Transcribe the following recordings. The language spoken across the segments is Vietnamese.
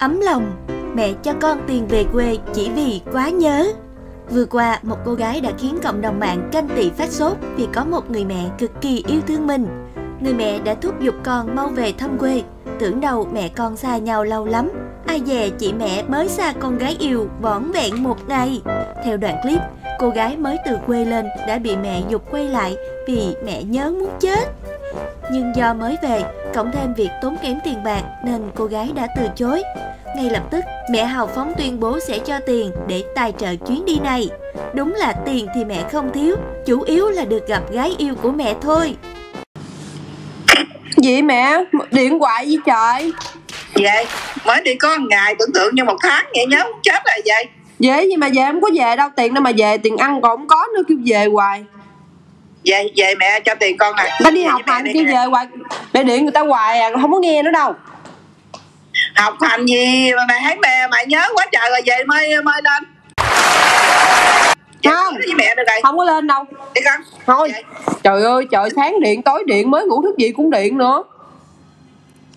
ấm lòng. Mẹ cho con tiền về quê chỉ vì quá nhớ. Vừa qua, một cô gái đã khiến cộng đồng mạng canh tị phát sốt vì có một người mẹ cực kỳ yêu thương mình. Người mẹ đã thúc giục con mau về thăm quê. Tưởng đầu mẹ con xa nhau lâu lắm. Ai dè chị mẹ mới xa con gái yêu vỏn vẹn một ngày. Theo đoạn clip, cô gái mới từ quê lên đã bị mẹ dục quay lại vì mẹ nhớ muốn chết. Nhưng do mới về, cộng thêm việc tốn kém tiền bạc nên cô gái đã từ chối. Ngay lập tức, mẹ hào phóng tuyên bố sẽ cho tiền để tài trợ chuyến đi này. Đúng là tiền thì mẹ không thiếu, chủ yếu là được gặp gái yêu của mẹ thôi. Gì mẹ? Điện hoài gì trời? vậy mới đi có một ngày tưởng tượng như một tháng vậy nhớ muốn chết là vậy Về gì mà về không có về đâu Tiền đâu mà về Tiền ăn còn không có nữa kêu về hoài về về mẹ cho tiền con nè Ta đi học hành kêu về hoài Để điện người ta hoài à Không có nghe nữa đâu học hành gì mà mày thấy mẹ mày nhớ quá trời rồi về mới mới lên. Không. với mẹ được rồi. Không có lên đâu. Đi con. Thôi. Vậy. trời ơi trời sáng điện tối điện mới ngủ thức gì cũng điện nữa.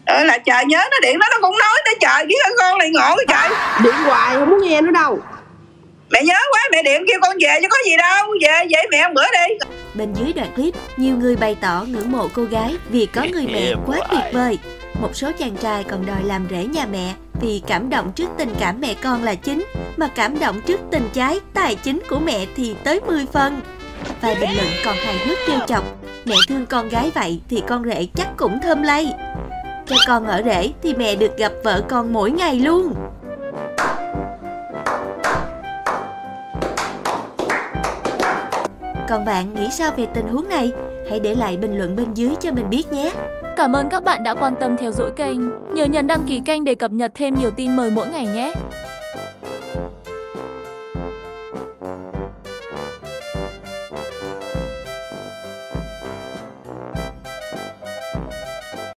Ờ là trời nhớ nó điện nó nó cũng nói tới trời biết con này ngộ cái trời. Điện hoài không muốn nghe nữa đâu. Mẹ nhớ quá mẹ điện kêu con về chứ có gì đâu. Về về mẹ một bữa đi. Bên dưới đoạn clip, nhiều người bày tỏ ngưỡng mộ cô gái vì có người mẹ quá tuyệt vời. Một số chàng trai còn đòi làm rể nhà mẹ vì cảm động trước tình cảm mẹ con là chính, mà cảm động trước tình trái, tài chính của mẹ thì tới 10 phần. Vài bình luận còn hài hước trêu chọc, mẹ thương con gái vậy thì con rể chắc cũng thơm lây. Cho con ở rể thì mẹ được gặp vợ con mỗi ngày luôn. Còn bạn nghĩ sao về tình huống này? Hãy để lại bình luận bên dưới cho mình biết nhé. Cảm ơn các bạn đã quan tâm theo dõi kênh. Nhớ nhấn đăng ký kênh để cập nhật thêm nhiều tin mới mỗi ngày nhé.